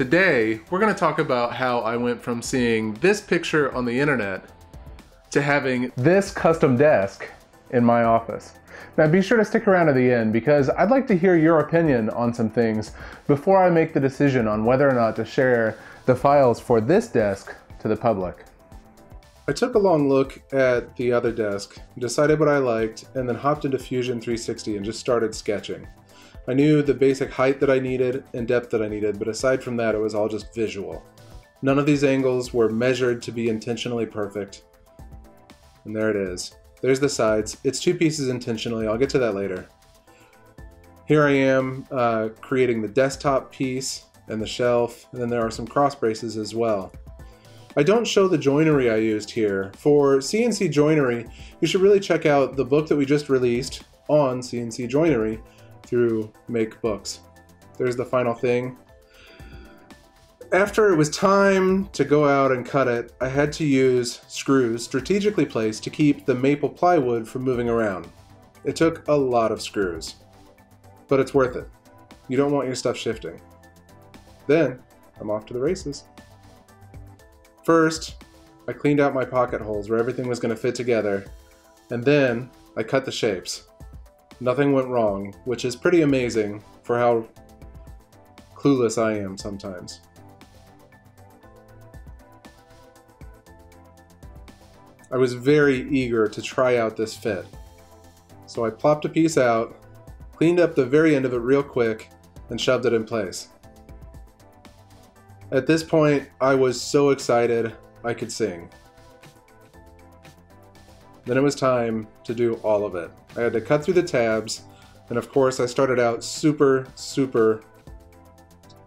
Today, we're going to talk about how I went from seeing this picture on the internet to having this custom desk in my office. Now be sure to stick around to the end because I'd like to hear your opinion on some things before I make the decision on whether or not to share the files for this desk to the public. I took a long look at the other desk, decided what I liked, and then hopped into Fusion 360 and just started sketching. I knew the basic height that I needed and depth that I needed, but aside from that, it was all just visual. None of these angles were measured to be intentionally perfect. And there it is. There's the sides. It's two pieces intentionally. I'll get to that later. Here I am uh, creating the desktop piece and the shelf, and then there are some cross braces as well. I don't show the joinery I used here. For CNC joinery, you should really check out the book that we just released on CNC joinery through Make Books. There's the final thing. After it was time to go out and cut it, I had to use screws strategically placed to keep the maple plywood from moving around. It took a lot of screws, but it's worth it. You don't want your stuff shifting. Then, I'm off to the races. First, I cleaned out my pocket holes where everything was going to fit together, and then I cut the shapes. Nothing went wrong, which is pretty amazing for how clueless I am sometimes. I was very eager to try out this fit. So I plopped a piece out, cleaned up the very end of it real quick, and shoved it in place. At this point, I was so excited I could sing. Then it was time to do all of it. I had to cut through the tabs, and of course I started out super, super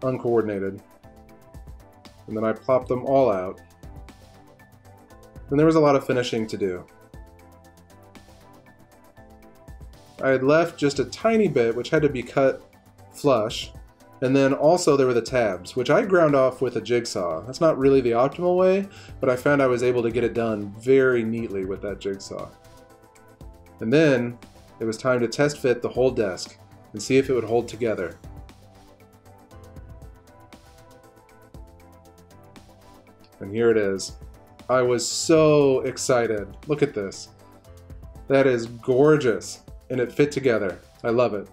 uncoordinated. And then I plopped them all out and there was a lot of finishing to do. I had left just a tiny bit, which had to be cut flush, and then also there were the tabs, which I ground off with a jigsaw. That's not really the optimal way, but I found I was able to get it done very neatly with that jigsaw. And then it was time to test fit the whole desk and see if it would hold together. And here it is. I was so excited. Look at this. That is gorgeous. And it fit together. I love it.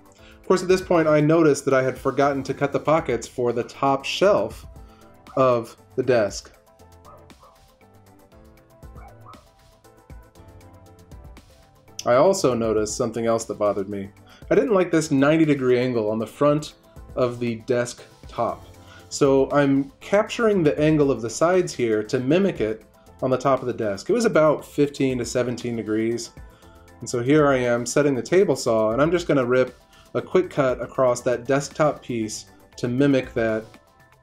Course, at this point, I noticed that I had forgotten to cut the pockets for the top shelf of the desk. I also noticed something else that bothered me. I didn't like this 90 degree angle on the front of the desk top. So I'm capturing the angle of the sides here to mimic it on the top of the desk. It was about 15 to 17 degrees. And so here I am setting the table saw and I'm just gonna rip a quick cut across that desktop piece to mimic that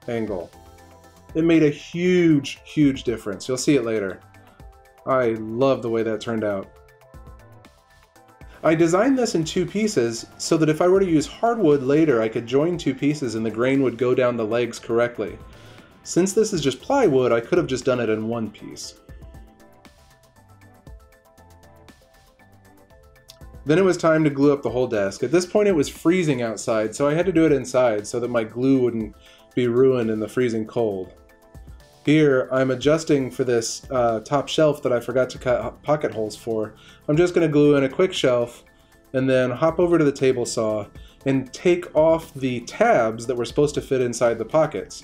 angle. It made a huge, huge difference. You'll see it later. I love the way that turned out. I designed this in two pieces so that if I were to use hardwood later, I could join two pieces and the grain would go down the legs correctly. Since this is just plywood, I could have just done it in one piece. Then it was time to glue up the whole desk. At this point it was freezing outside, so I had to do it inside so that my glue wouldn't be ruined in the freezing cold. Here, I'm adjusting for this uh, top shelf that I forgot to cut pocket holes for. I'm just going to glue in a quick shelf and then hop over to the table saw and take off the tabs that were supposed to fit inside the pockets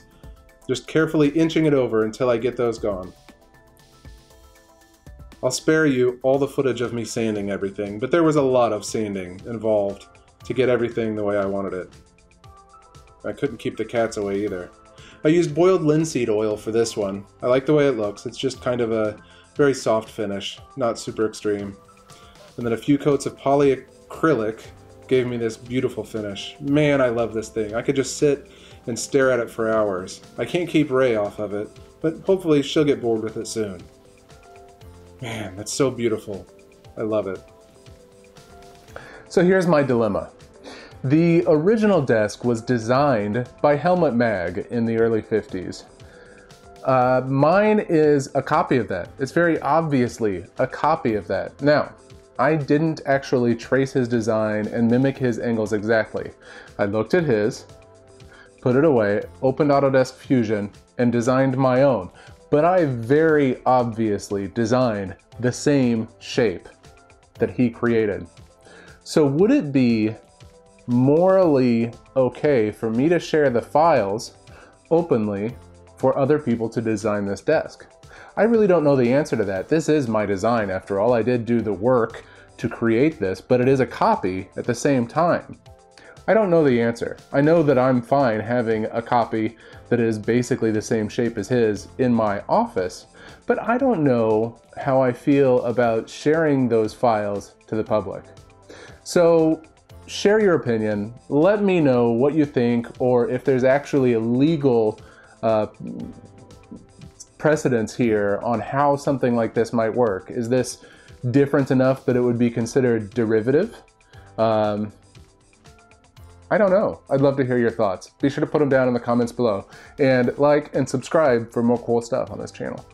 just carefully inching it over until I get those gone. I'll spare you all the footage of me sanding everything, but there was a lot of sanding involved to get everything the way I wanted it. I couldn't keep the cats away either. I used boiled linseed oil for this one. I like the way it looks. It's just kind of a very soft finish, not super extreme. And then a few coats of polyacrylic gave me this beautiful finish. Man, I love this thing. I could just sit and stare at it for hours. I can't keep Ray off of it, but hopefully she'll get bored with it soon. Man, that's so beautiful. I love it. So here's my dilemma. The original desk was designed by Helmut Magg in the early 50s. Uh, mine is a copy of that. It's very obviously a copy of that. Now, I didn't actually trace his design and mimic his angles exactly. I looked at his, put it away, opened Autodesk Fusion, and designed my own. But I very obviously designed the same shape that he created. So would it be morally okay for me to share the files openly for other people to design this desk? I really don't know the answer to that. This is my design after all. I did do the work to create this, but it is a copy at the same time. I don't know the answer. I know that I'm fine having a copy that is basically the same shape as his in my office, but I don't know how I feel about sharing those files to the public. So share your opinion. Let me know what you think or if there's actually a legal uh, precedence here on how something like this might work. Is this different enough that it would be considered derivative? Um, I don't know. I'd love to hear your thoughts. Be sure to put them down in the comments below and like and subscribe for more cool stuff on this channel.